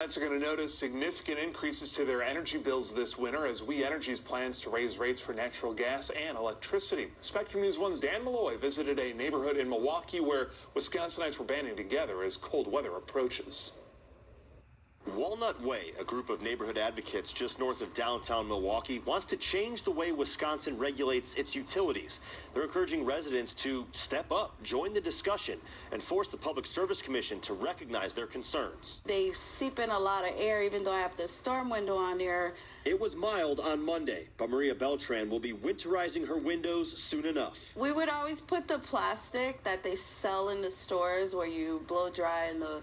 Clients are going to notice significant increases to their energy bills this winter as We Energies plans to raise rates for natural gas and electricity. Spectrum News 1's Dan Malloy visited a neighborhood in Milwaukee where Wisconsinites were banding together as cold weather approaches. Walnut Way, a group of neighborhood advocates just north of downtown Milwaukee, wants to change the way Wisconsin regulates its utilities. They're encouraging residents to step up, join the discussion, and force the Public Service Commission to recognize their concerns. They seep in a lot of air, even though I have the storm window on there. It was mild on Monday, but Maria Beltran will be winterizing her windows soon enough. We would always put the plastic that they sell in the stores where you blow dry and the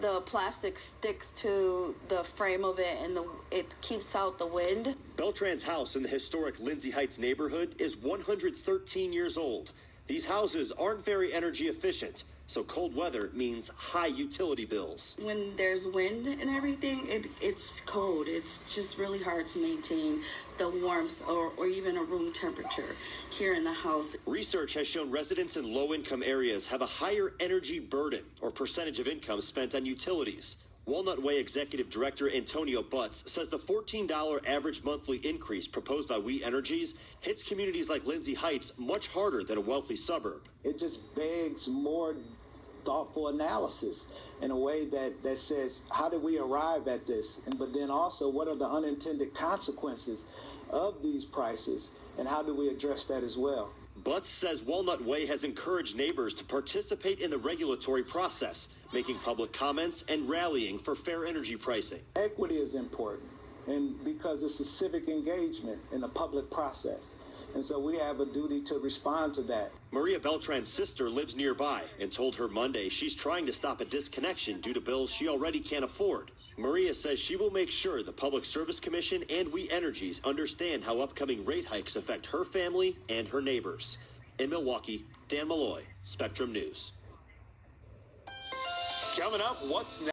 the plastic sticks to the frame of it and the, it keeps out the wind. Beltran's house in the historic Lindsay Heights neighborhood is 113 years old. These houses aren't very energy efficient, so cold weather means high utility bills. When there's wind and everything, it, it's cold. It's just really hard to maintain the warmth or, or even a room temperature here in the house. Research has shown residents in low income areas have a higher energy burden or percentage of income spent on utilities. Walnut Way Executive Director Antonio Butts says the $14 average monthly increase proposed by We Energies hits communities like Lindsay Heights much harder than a wealthy suburb. It just begs more thoughtful analysis in a way that, that says, how did we arrive at this? And, but then also, what are the unintended consequences of these prices? And how do we address that as well? Butts says Walnut Way has encouraged neighbors to participate in the regulatory process, making public comments and rallying for fair energy pricing. Equity is important, and because it's a civic engagement in the public process. And so we have a duty to respond to that. Maria Beltran's sister lives nearby and told her Monday she's trying to stop a disconnection due to bills she already can't afford. Maria says she will make sure the Public Service Commission and We Energies understand how upcoming rate hikes affect her family and her neighbors. In Milwaukee, Dan Malloy, Spectrum News. Coming up, what's next?